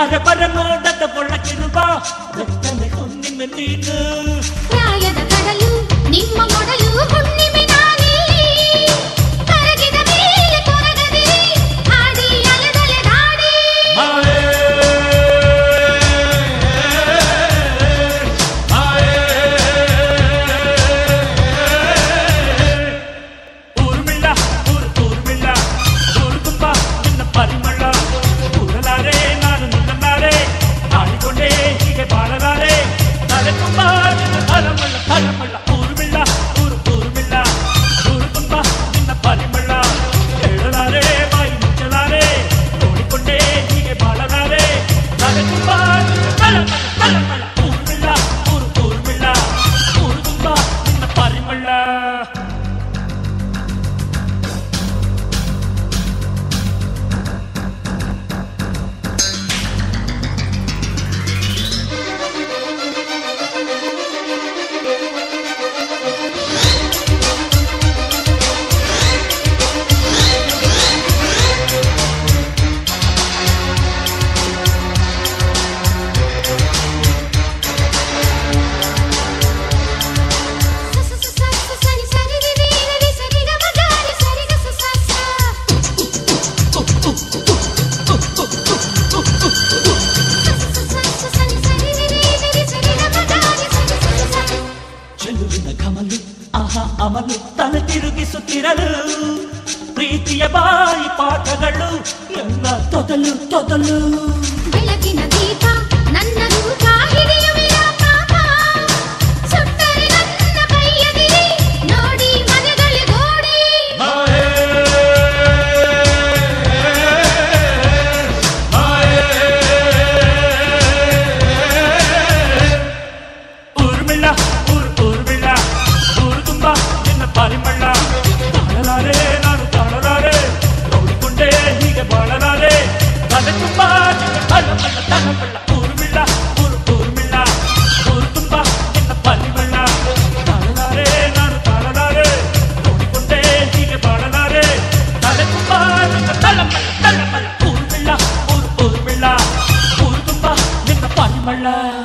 ಅರ ಪರಮೋದದ ಒಳಗಿರುವ ರಕ್ತನೆ ಹೊನ್ನಿಮೆ ನೀನು ಪ್ರಾಯದ ಕಡಲು ನಿಮ್ಮ ಮೊಡಲು ಅವನು ತಲೆ ತಿರುಗಿಸುತ್ತಿರಲು. ಪ್ರೀತಿಯ ಬಾಯಿ ಪಾಠಗಳು ಎಲ್ಲ ತೊದಲು ತೊದಲು. ಬೆಳಗಿನ love.